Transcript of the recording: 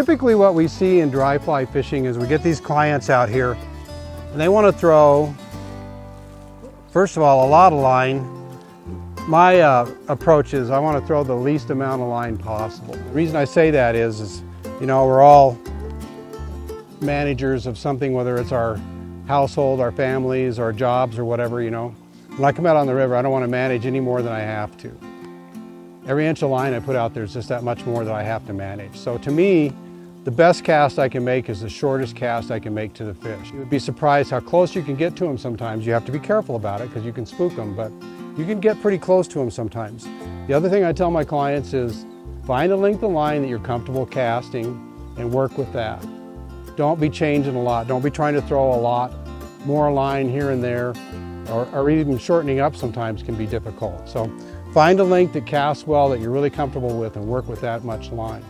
typically what we see in dry fly fishing is we get these clients out here and they want to throw, first of all, a lot of line. My uh, approach is I want to throw the least amount of line possible. The reason I say that is, is you know, we're all managers of something, whether it's our household, our families, our jobs, or whatever, you know. When I come out on the river, I don't want to manage any more than I have to. Every inch of line I put out there is just that much more that I have to manage. So to me, the best cast I can make is the shortest cast I can make to the fish. You would be surprised how close you can get to them sometimes. You have to be careful about it because you can spook them, but you can get pretty close to them sometimes. The other thing I tell my clients is find a length of line that you're comfortable casting and work with that. Don't be changing a lot. Don't be trying to throw a lot more line here and there, or, or even shortening up sometimes can be difficult. So find a length that casts well that you're really comfortable with and work with that much line.